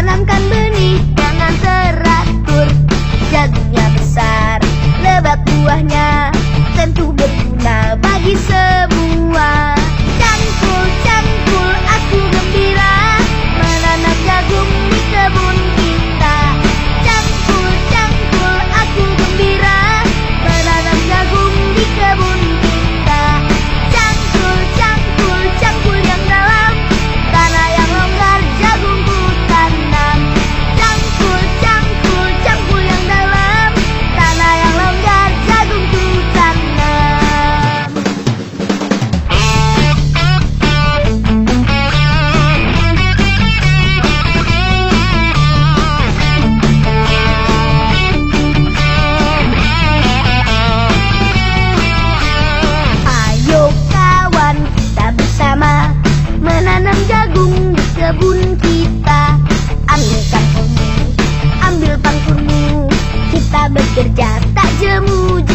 tanamkan benih jangan ter kerja tak jemu.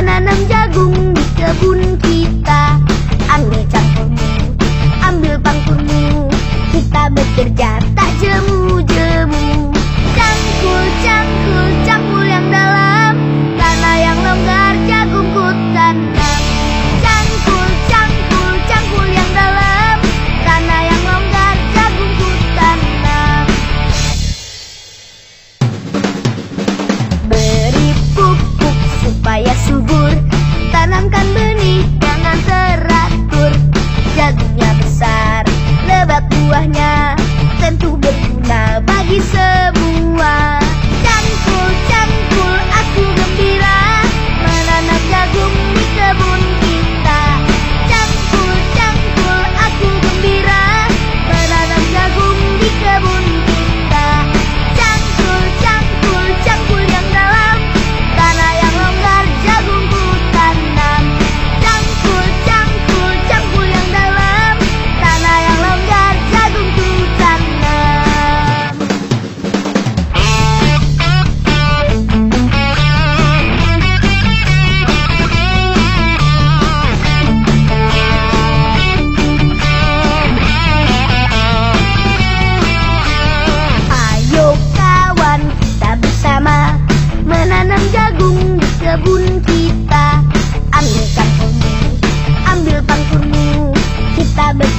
menanam jagung di kebun kita. tanamkan benih jangan ter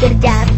Kerja.